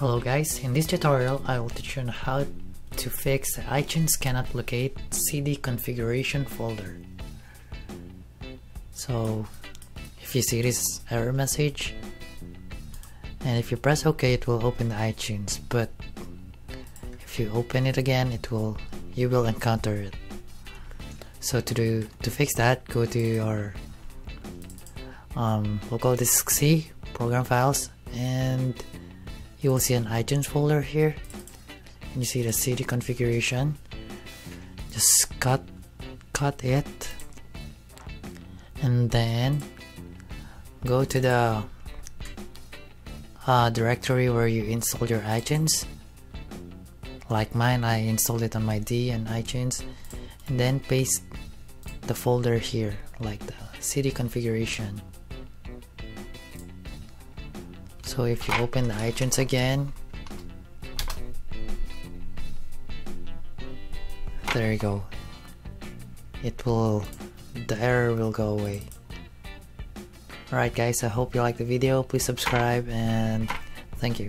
Hello guys, in this tutorial I will teach you how to fix the iTunes cannot locate CD configuration folder. So if you see this error message and if you press OK it will open the iTunes but if you open it again it will you will encounter it. So to do to fix that go to your um, local disk C program files and you will see an iTunes folder here. And you see the CD configuration. Just cut cut it. And then go to the uh, directory where you install your iTunes like mine I installed it on my D and iTunes and then paste the folder here like the CD configuration so if you open the iTunes again there you go. It will the error will go away. Alright guys I hope you liked the video. Please subscribe and thank you